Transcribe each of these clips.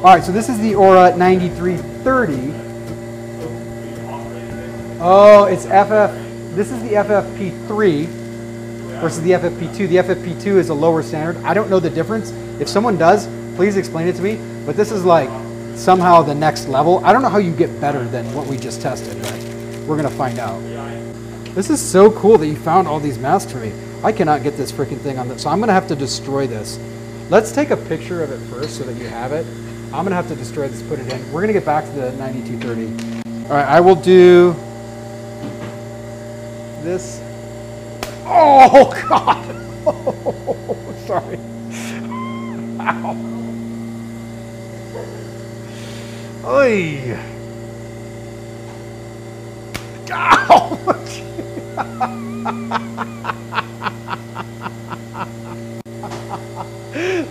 All right, so this is the Aura 9330. Oh, it's FF, this is the FFP3 versus the FFP2. The FFP2 is a lower standard. I don't know the difference. If someone does, please explain it to me. But this is like somehow the next level. I don't know how you get better than what we just tested, but we're gonna find out. This is so cool that you found all these masks for me. I cannot get this freaking thing on this, so I'm gonna have to destroy this. Let's take a picture of it first so that you have it. I'm gonna have to destroy this, put it in. We're gonna get back to the 9230. All right, I will do this. Oh God! Oh, sorry. Ow. Oy.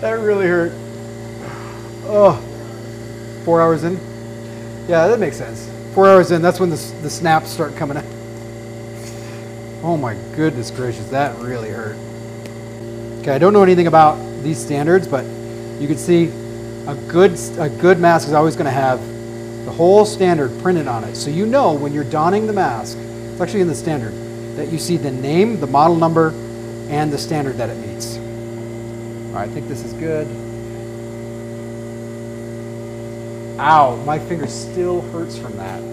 that really hurt. Oh, four hours in? Yeah, that makes sense. Four hours in, that's when the, the snaps start coming out. Oh my goodness gracious, that really hurt. Okay, I don't know anything about these standards, but you can see a good, a good mask is always going to have the whole standard printed on it. So you know when you're donning the mask, it's actually in the standard, that you see the name, the model number, and the standard that it meets. I think this is good. Ow, my finger still hurts from that.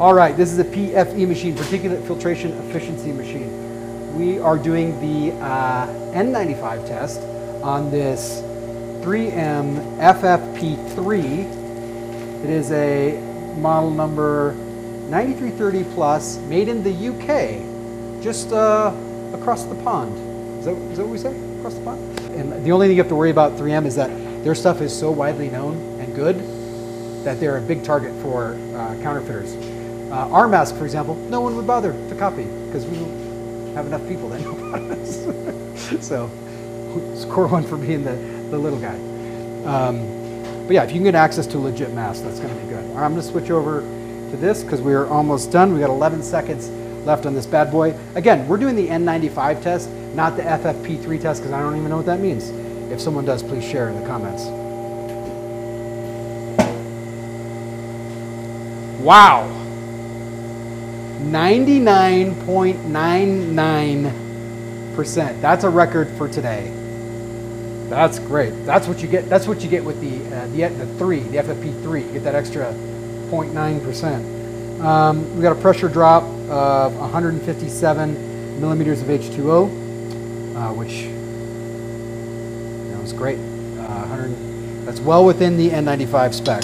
All right, this is a PFE machine, particulate filtration efficiency machine. We are doing the uh, N95 test on this 3M FFP3. It is a model number 9330 plus, made in the UK, just uh, across the pond. Is that, is that what we say? Across the pond? And the only thing you have to worry about 3M is that their stuff is so widely known and good that they're a big target for uh, counterfeiters. Uh, our mask, for example, no one would bother to copy because we don't have enough people that know about us. so, score one for being the, the little guy. Um, but yeah, if you can get access to legit mask, that's going to be good. I'm going to switch over to this because we are almost done. We got 11 seconds left on this bad boy. Again, we're doing the N95 test, not the FFP3 test because I don't even know what that means. If someone does, please share in the comments. Wow. 99.99%. That's a record for today. That's great. That's what you get. That's what you get with the uh, the, the three, the FFP3. You get that extra 0.9%. Um, we got a pressure drop of 157 millimeters of H2O, uh, which that was great. Uh, that's well within the N95 spec.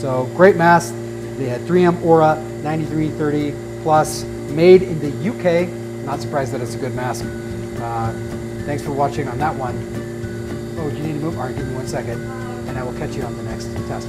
So great mask. They had 3M Aura 9330 Plus, made in the UK. Not surprised that it's a good mask. Uh, thanks for watching on that one. Oh, do you need to move? All right, give me one second, and I will catch you on the next test.